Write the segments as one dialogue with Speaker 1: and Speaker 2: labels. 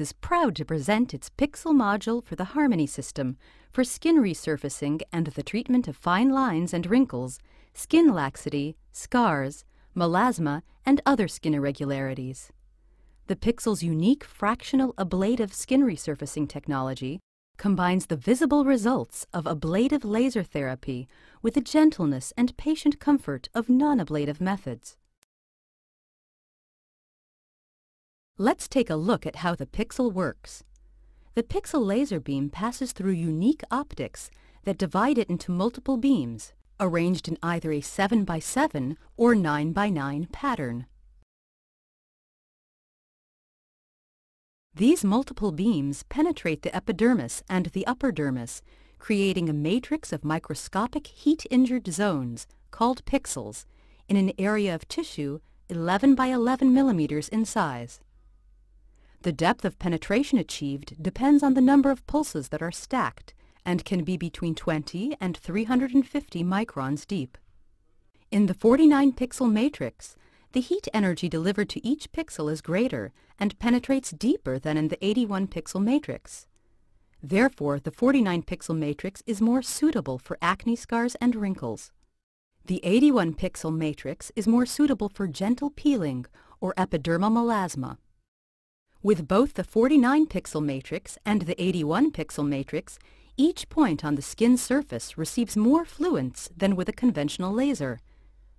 Speaker 1: Is proud to present its Pixel module for the Harmony system for skin resurfacing and the treatment of fine lines and wrinkles, skin laxity, scars, melasma, and other skin irregularities. The Pixel's unique fractional ablative skin resurfacing technology combines the visible results of ablative laser therapy with the gentleness and patient comfort of non-ablative methods. Let's take a look at how the Pixel works. The Pixel laser beam passes through unique optics that divide it into multiple beams, arranged in either a 7 by 7 or 9 by 9 pattern. These multiple beams penetrate the epidermis and the upper dermis, creating a matrix of microscopic heat-injured zones, called pixels, in an area of tissue 11 by 11 millimeters in size. The depth of penetration achieved depends on the number of pulses that are stacked and can be between 20 and 350 microns deep. In the 49-pixel matrix, the heat energy delivered to each pixel is greater and penetrates deeper than in the 81-pixel matrix. Therefore, the 49-pixel matrix is more suitable for acne scars and wrinkles. The 81-pixel matrix is more suitable for gentle peeling or epidermal melasma. With both the 49-pixel matrix and the 81-pixel matrix, each point on the skin surface receives more fluence than with a conventional laser.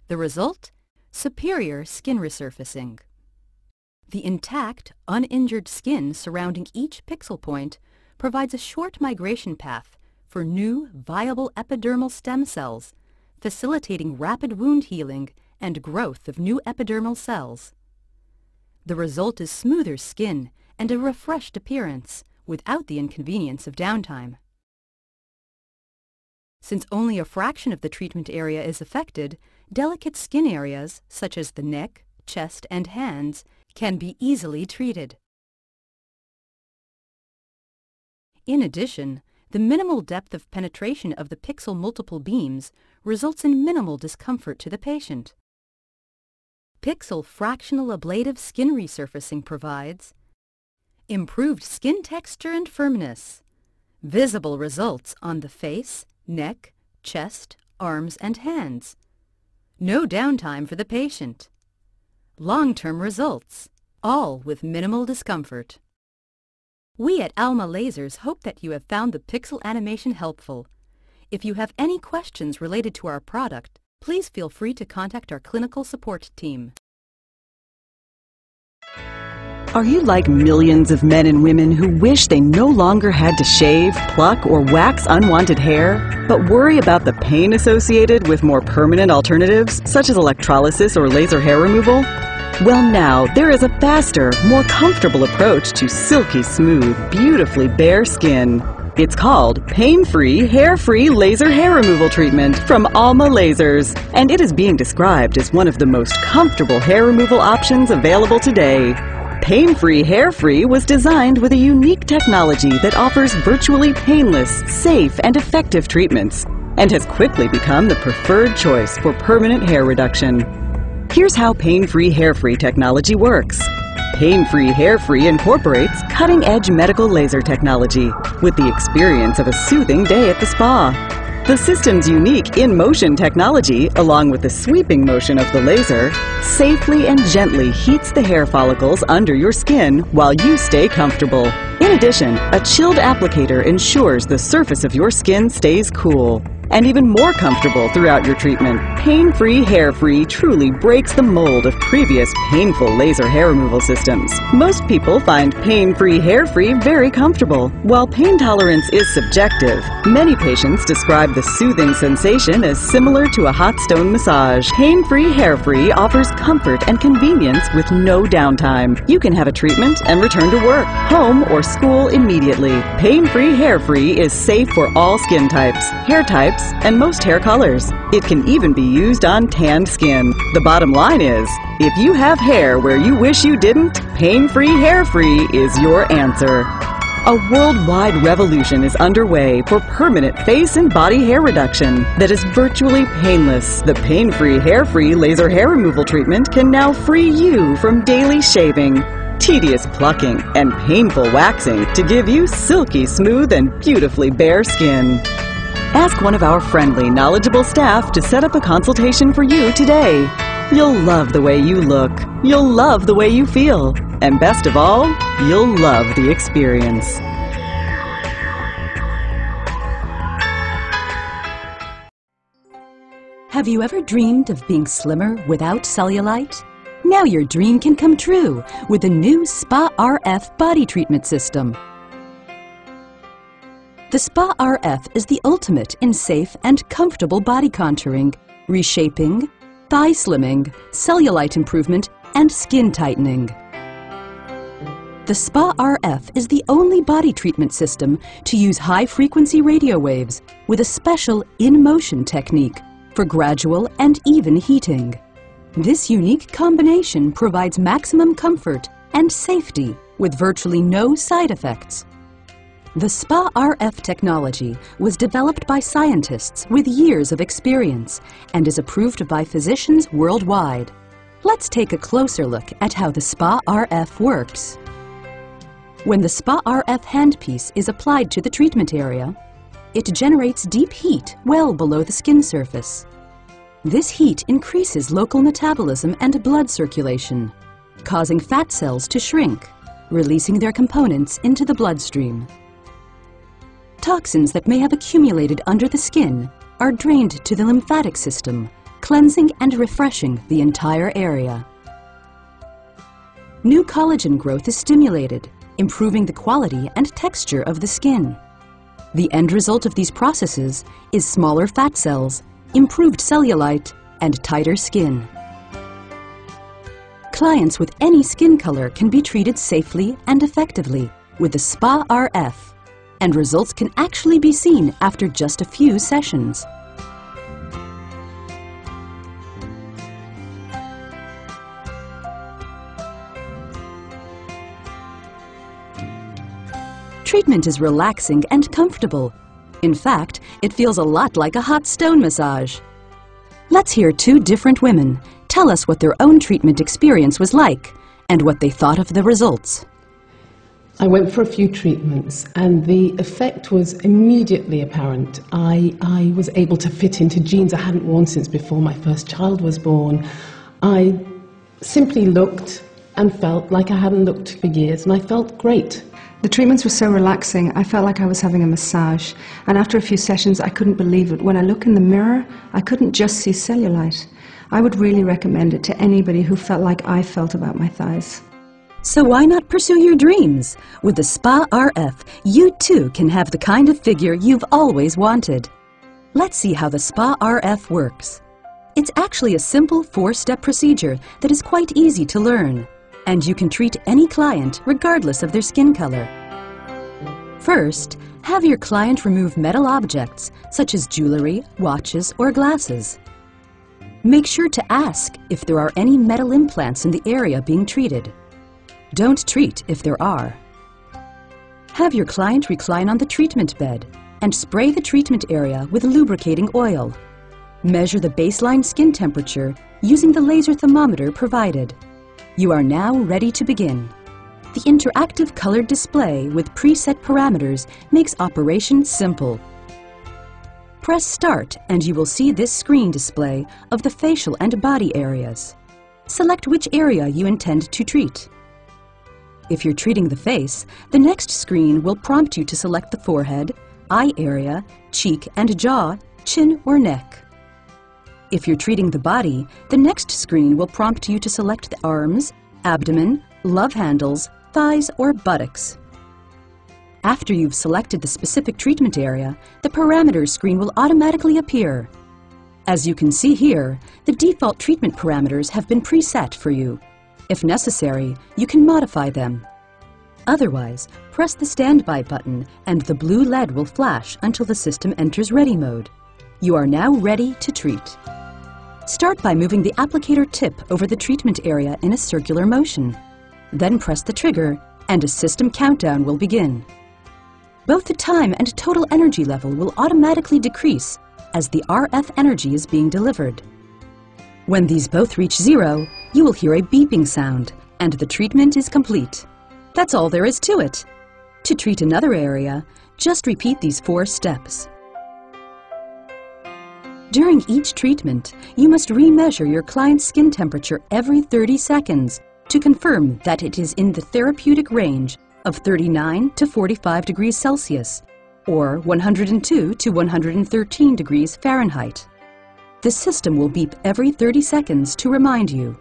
Speaker 1: The result? Superior skin resurfacing. The intact, uninjured skin surrounding each pixel point provides a short migration path for new, viable epidermal stem cells, facilitating rapid wound healing and growth of new epidermal cells. The result is smoother skin and a refreshed appearance without the inconvenience of downtime. Since only a fraction of the treatment area is affected, delicate skin areas, such as the neck, chest, and hands, can be easily treated. In addition, the minimal depth of penetration of the pixel multiple beams results in minimal discomfort to the patient. Pixel Fractional Ablative Skin Resurfacing provides improved skin texture and firmness, visible results on the face, neck, chest, arms, and hands, no downtime for the patient, long-term results, all with minimal discomfort. We at Alma Lasers hope that you have found the Pixel animation helpful. If you have any questions related to our product, please feel free to contact our clinical support team.
Speaker 2: Are you like millions of men and women who wish they no longer had to shave, pluck, or wax unwanted hair, but worry about the pain associated with more permanent alternatives, such as electrolysis or laser hair removal? Well now, there is a faster, more comfortable approach to silky smooth, beautifully bare skin. It's called Pain-Free, Hair-Free Laser Hair Removal Treatment from Alma Lasers, and it is being described as one of the most comfortable hair removal options available today. Pain-Free Hair-Free was designed with a unique technology that offers virtually painless, safe, and effective treatments, and has quickly become the preferred choice for permanent hair reduction. Here's how Pain-Free Hair-Free technology works. Pain-Free Hair-Free incorporates cutting-edge medical laser technology with the experience of a soothing day at the spa. The system's unique in-motion technology, along with the sweeping motion of the laser, safely and gently heats the hair follicles under your skin while you stay comfortable. In addition, a chilled applicator ensures the surface of your skin stays cool and even more comfortable throughout your treatment. Pain-free, hair-free truly breaks the mold of previous painful laser hair removal systems. Most people find pain-free, hair-free very comfortable. While pain tolerance is subjective, many patients describe the soothing sensation as similar to a hot stone massage. Pain-free, hair-free offers comfort and convenience with no downtime. You can have a treatment and return to work, home, or school immediately. Pain-free, hair-free is safe for all skin types, hair types, and most hair colors. It can even be used on tanned skin. The bottom line is, if you have hair where you wish you didn't, pain-free hair-free is your answer. A worldwide revolution is underway for permanent face and body hair reduction that is virtually painless. The pain-free, hair-free laser hair removal treatment can now free you from daily shaving tedious plucking, and painful waxing to give you silky smooth and beautifully bare skin. Ask one of our friendly, knowledgeable staff to set up a consultation for you today. You'll love the way you look, you'll love the way you feel, and best of all, you'll love the experience.
Speaker 1: Have you ever dreamed of being slimmer without cellulite? Now your dream can come true with the new Spa RF body treatment system. The Spa RF is the ultimate in safe and comfortable body contouring, reshaping, thigh slimming, cellulite improvement, and skin tightening. The Spa RF is the only body treatment system to use high-frequency radio waves with a special in-motion technique for gradual and even heating. This unique combination provides maximum comfort and safety with virtually no side effects. The SPA RF technology was developed by scientists with years of experience and is approved by physicians worldwide. Let's take a closer look at how the SPA RF works. When the SPA RF handpiece is applied to the treatment area, it generates deep heat well below the skin surface. This heat increases local metabolism and blood circulation, causing fat cells to shrink, releasing their components into the bloodstream. Toxins that may have accumulated under the skin are drained to the lymphatic system, cleansing and refreshing the entire area. New collagen growth is stimulated, improving the quality and texture of the skin. The end result of these processes is smaller fat cells improved cellulite, and tighter skin. Clients with any skin color can be treated safely and effectively with the SPA RF, and results can actually be seen after just a few sessions. Treatment is relaxing and comfortable in fact, it feels a lot like a hot stone massage. Let's hear two different women tell us what their own treatment experience was like and what they thought of the results.
Speaker 3: I went for a few treatments and the effect was immediately apparent. I, I was able to fit into jeans I hadn't worn since before my first child was born. I simply looked and felt like I hadn't looked for years and I felt great.
Speaker 4: The treatments were so relaxing, I felt like I was having a massage. And after a few sessions, I couldn't believe it. When I look in the mirror, I couldn't just see cellulite. I would really recommend it to anybody who felt like I felt about my thighs.
Speaker 1: So why not pursue your dreams? With the SPA RF, you too can have the kind of figure you've always wanted. Let's see how the SPA RF works. It's actually a simple four-step procedure that is quite easy to learn and you can treat any client regardless of their skin color. First, have your client remove metal objects such as jewelry, watches, or glasses. Make sure to ask if there are any metal implants in the area being treated. Don't treat if there are. Have your client recline on the treatment bed and spray the treatment area with lubricating oil. Measure the baseline skin temperature using the laser thermometer provided. You are now ready to begin. The interactive colored display with preset parameters makes operation simple. Press Start and you will see this screen display of the facial and body areas. Select which area you intend to treat. If you're treating the face, the next screen will prompt you to select the forehead, eye area, cheek and jaw, chin or neck. If you're treating the body, the next screen will prompt you to select the arms, abdomen, love handles, thighs, or buttocks. After you've selected the specific treatment area, the parameters screen will automatically appear. As you can see here, the default treatment parameters have been preset for you. If necessary, you can modify them. Otherwise, press the standby button and the blue LED will flash until the system enters ready mode. You are now ready to treat. Start by moving the applicator tip over the treatment area in a circular motion. Then press the trigger and a system countdown will begin. Both the time and total energy level will automatically decrease as the RF energy is being delivered. When these both reach zero, you will hear a beeping sound and the treatment is complete. That's all there is to it. To treat another area, just repeat these four steps. During each treatment, you must remeasure your client's skin temperature every 30 seconds to confirm that it is in the therapeutic range of 39 to 45 degrees Celsius or 102 to 113 degrees Fahrenheit. The system will beep every 30 seconds to remind you.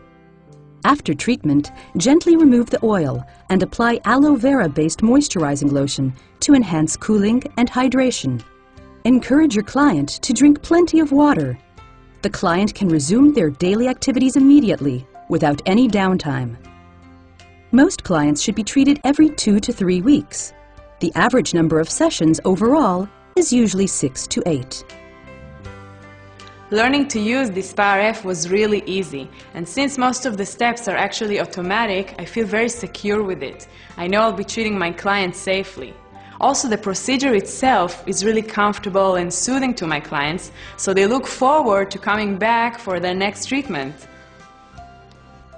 Speaker 1: After treatment, gently remove the oil and apply aloe vera-based moisturizing lotion to enhance cooling and hydration. Encourage your client to drink plenty of water. The client can resume their daily activities immediately without any downtime. Most clients should be treated every two to three weeks. The average number of sessions overall is usually six to eight.
Speaker 5: Learning to use the SPA-RF was really easy, and since most of the steps are actually automatic, I feel very secure with it. I know I'll be treating my clients safely. Also, the procedure itself is really comfortable and soothing to my clients, so they look forward to coming back for their next treatment.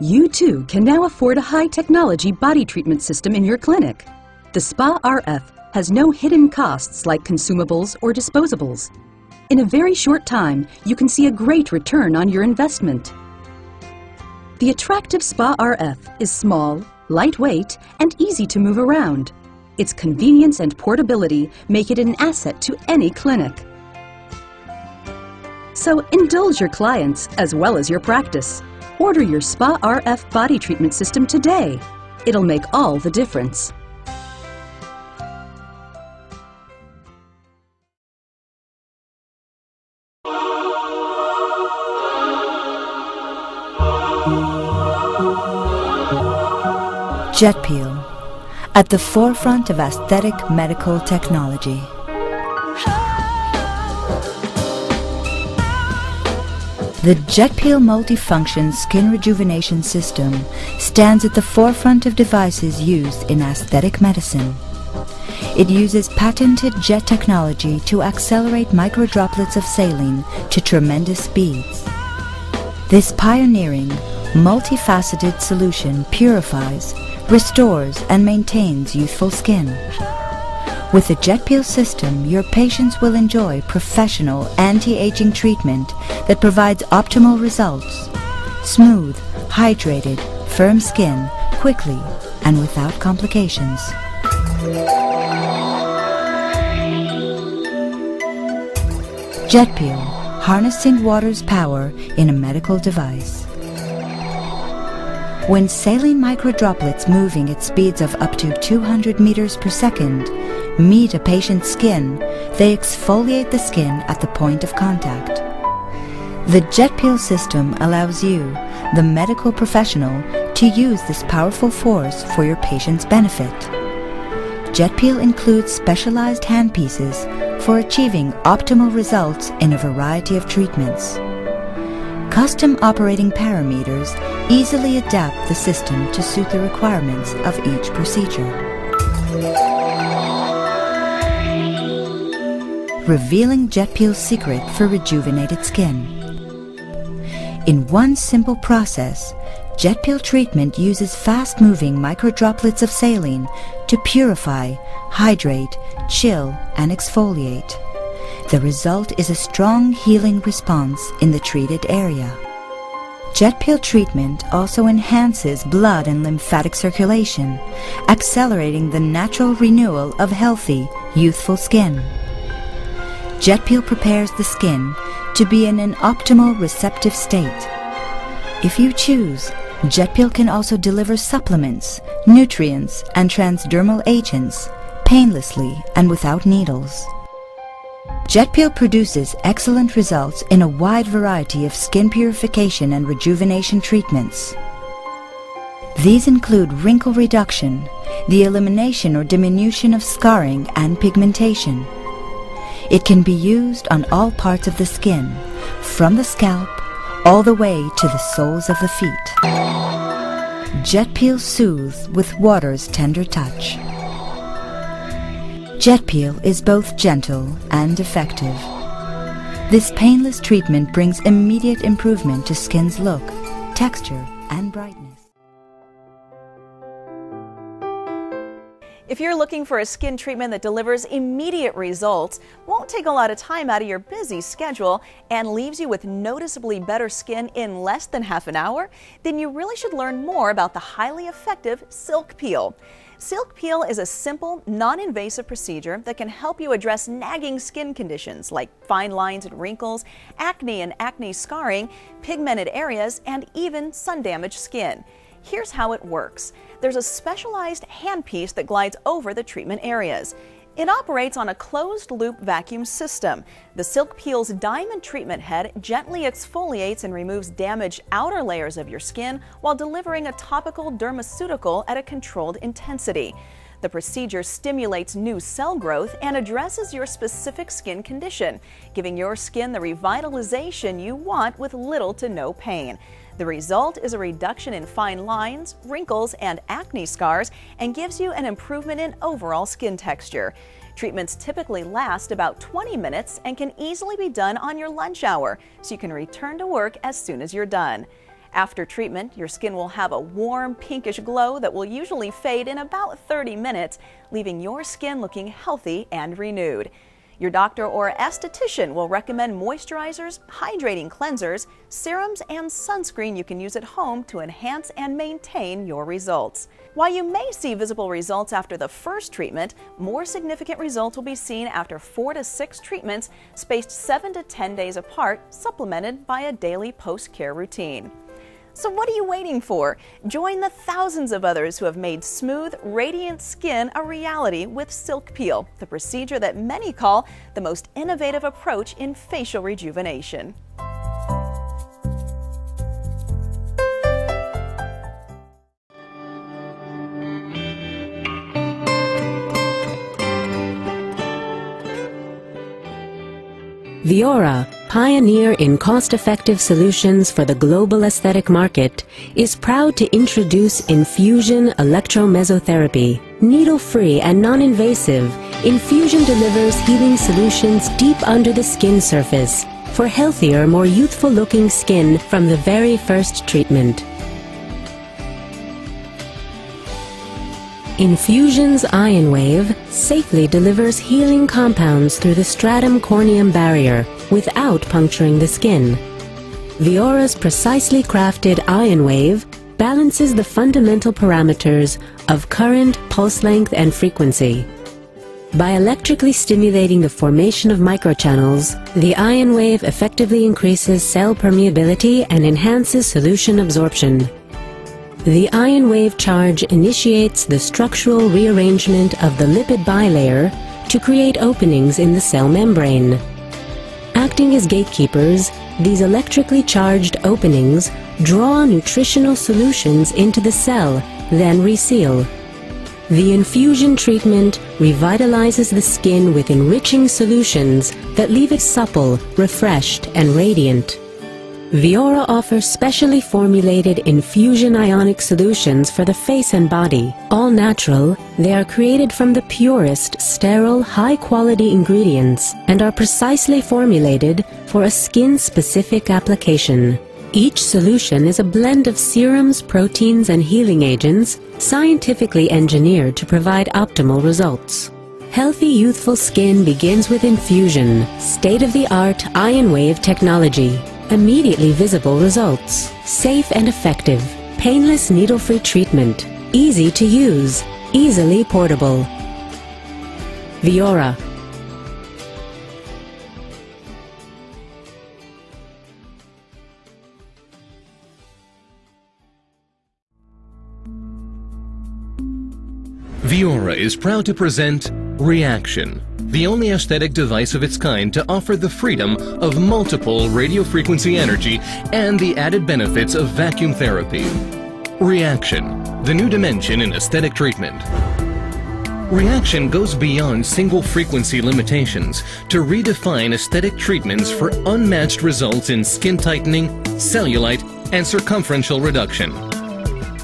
Speaker 1: You too can now afford a high-technology body treatment system in your clinic. The SPA-RF has no hidden costs like consumables or disposables. In a very short time, you can see a great return on your investment. The attractive SPA-RF is small, lightweight, and easy to move around. Its convenience and portability make it an asset to any clinic. So indulge your clients as well as your practice. Order your SPA-RF body treatment system today. It'll make all the difference.
Speaker 6: JetPeel, at the forefront of aesthetic medical technology. The JetPeel multifunction skin rejuvenation system stands at the forefront of devices used in aesthetic medicine. It uses patented jet technology to accelerate microdroplets of saline to tremendous speeds. This pioneering, multifaceted solution purifies, restores and maintains youthful skin. With the JetPeel system, your patients will enjoy professional anti-aging treatment that provides optimal results. Smooth, hydrated, firm skin, quickly and without complications. JetPeel, harnessing water's power in a medical device. When saline microdroplets moving at speeds of up to 200 meters per second meet a patient's skin, they exfoliate the skin at the point of contact. The JetPeel system allows you, the medical professional, to use this powerful force for your patient's benefit. JetPeel includes specialized handpieces for achieving optimal results in a variety of treatments. Custom operating parameters easily adapt the system to suit the requirements of each procedure. Revealing JetPeel's secret for rejuvenated skin. In one simple process, JetPeel treatment uses fast-moving microdroplets of saline to purify, hydrate, chill, and exfoliate. The result is a strong healing response in the treated area. JetPeel treatment also enhances blood and lymphatic circulation, accelerating the natural renewal of healthy, youthful skin. JetPeel prepares the skin to be in an optimal receptive state. If you choose, JetPeel can also deliver supplements, nutrients, and transdermal agents painlessly and without needles. JetPeel produces excellent results in a wide variety of skin purification and rejuvenation treatments. These include wrinkle reduction, the elimination or diminution of scarring and pigmentation. It can be used on all parts of the skin, from the scalp all the way to the soles of the feet. Jet Peel soothes with water's tender touch. JetPeel is both gentle and effective. This painless treatment brings immediate improvement to skin's look, texture, and brightness.
Speaker 7: If you're looking for a skin treatment that delivers immediate results, won't take a lot of time out of your busy schedule, and leaves you with noticeably better skin in less than half an hour, then you really should learn more about the highly effective Silk Peel. Silk Peel is a simple, non-invasive procedure that can help you address nagging skin conditions like fine lines and wrinkles, acne and acne scarring, pigmented areas, and even sun-damaged skin. Here's how it works. There's a specialized handpiece that glides over the treatment areas. It operates on a closed-loop vacuum system. The Silk Peel's diamond treatment head gently exfoliates and removes damaged outer layers of your skin while delivering a topical dermaceutical at a controlled intensity. The procedure stimulates new cell growth and addresses your specific skin condition, giving your skin the revitalization you want with little to no pain. The result is a reduction in fine lines, wrinkles, and acne scars and gives you an improvement in overall skin texture. Treatments typically last about 20 minutes and can easily be done on your lunch hour, so you can return to work as soon as you're done. After treatment, your skin will have a warm pinkish glow that will usually fade in about 30 minutes, leaving your skin looking healthy and renewed. Your doctor or esthetician will recommend moisturizers, hydrating cleansers, serums, and sunscreen you can use at home to enhance and maintain your results. While you may see visible results after the first treatment, more significant results will be seen after four to six treatments spaced seven to 10 days apart, supplemented by a daily post-care routine. So what are you waiting for? Join the thousands of others who have made smooth, radiant skin a reality with Silk Peel, the procedure that many call the most innovative approach in facial rejuvenation.
Speaker 8: Viora, pioneer in cost-effective solutions for the global aesthetic market, is proud to introduce infusion electromesotherapy. Needle-free and non-invasive, infusion delivers healing solutions deep under the skin surface for healthier, more youthful-looking skin from the very first treatment. Infusion's ion wave safely delivers healing compounds through the stratum corneum barrier without puncturing the skin. Viora's precisely crafted ion wave balances the fundamental parameters of current, pulse length, and frequency. By electrically stimulating the formation of microchannels, the ion wave effectively increases cell permeability and enhances solution absorption. The ion wave charge initiates the structural rearrangement of the lipid bilayer to create openings in the cell membrane. Acting as gatekeepers, these electrically charged openings draw nutritional solutions into the cell, then reseal. The infusion treatment revitalizes the skin with enriching solutions that leave it supple, refreshed, and radiant. Viora offers specially formulated infusion ionic solutions for the face and body. All natural, they are created from the purest, sterile, high-quality ingredients and are precisely formulated for a skin-specific application. Each solution is a blend of serums, proteins, and healing agents scientifically engineered to provide optimal results. Healthy youthful skin begins with infusion, state-of-the-art ion wave technology immediately visible results, safe and effective, painless needle-free treatment, easy to use, easily portable. Viora.
Speaker 9: Viora is proud to present Reaction the only aesthetic device of its kind to offer the freedom of multiple radiofrequency energy and the added benefits of vacuum therapy. Reaction, the new dimension in aesthetic treatment. Reaction goes beyond single frequency limitations to redefine aesthetic treatments for unmatched results in skin tightening, cellulite, and circumferential reduction.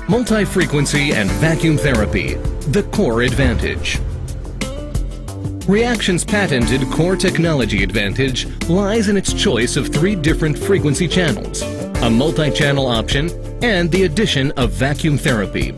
Speaker 9: Multi-frequency and vacuum therapy, the core advantage. Reaction's patented core technology advantage lies in its choice of three different frequency channels, a multi-channel option, and the addition of vacuum therapy.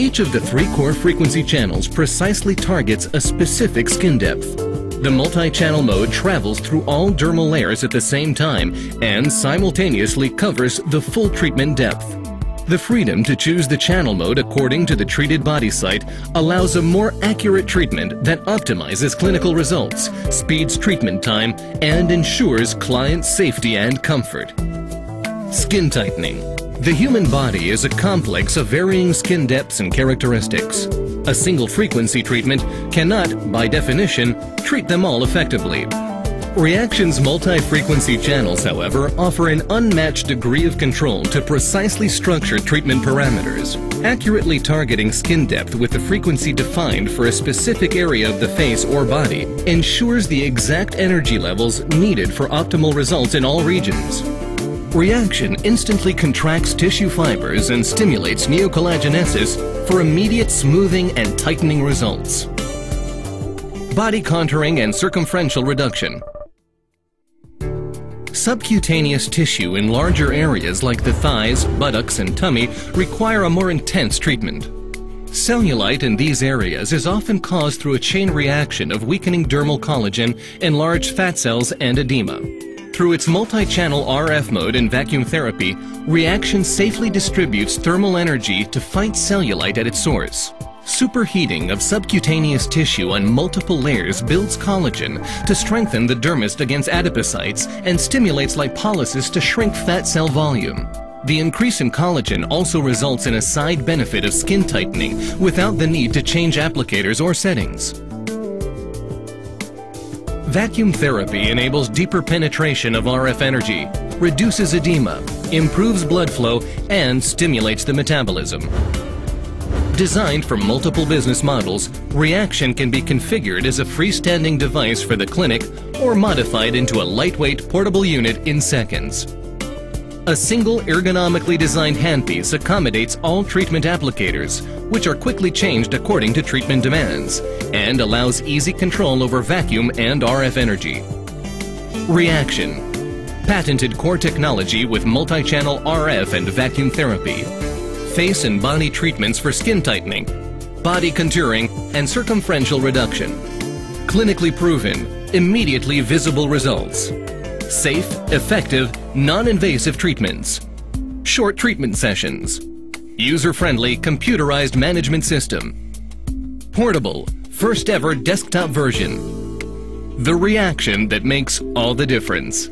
Speaker 9: Each of the three core frequency channels precisely targets a specific skin depth. The multi-channel mode travels through all dermal layers at the same time and simultaneously covers the full treatment depth. The freedom to choose the channel mode according to the treated body site allows a more accurate treatment that optimizes clinical results, speeds treatment time, and ensures client safety and comfort. Skin tightening. The human body is a complex of varying skin depths and characteristics. A single frequency treatment cannot, by definition, treat them all effectively. Reaction's multi-frequency channels, however, offer an unmatched degree of control to precisely structure treatment parameters. Accurately targeting skin depth with the frequency defined for a specific area of the face or body ensures the exact energy levels needed for optimal results in all regions. Reaction instantly contracts tissue fibers and stimulates neocollagenesis for immediate smoothing and tightening results. Body contouring and circumferential reduction. Subcutaneous tissue in larger areas like the thighs, buttocks, and tummy require a more intense treatment. Cellulite in these areas is often caused through a chain reaction of weakening dermal collagen, enlarged fat cells, and edema. Through its multi-channel RF mode in vacuum therapy, Reaction safely distributes thermal energy to fight cellulite at its source. Superheating of subcutaneous tissue on multiple layers builds collagen to strengthen the dermis against adipocytes and stimulates lipolysis to shrink fat cell volume. The increase in collagen also results in a side benefit of skin tightening without the need to change applicators or settings. Vacuum therapy enables deeper penetration of RF energy, reduces edema, improves blood flow, and stimulates the metabolism. Designed for multiple business models, Reaction can be configured as a freestanding device for the clinic or modified into a lightweight portable unit in seconds. A single ergonomically designed handpiece accommodates all treatment applicators, which are quickly changed according to treatment demands, and allows easy control over vacuum and RF energy. Reaction Patented core technology with multi-channel RF and vacuum therapy face and body treatments for skin tightening, body contouring, and circumferential reduction. Clinically proven, immediately visible results. Safe, effective, non-invasive treatments. Short treatment sessions. User-friendly, computerized management system. Portable, first ever desktop version. The reaction that makes all the difference.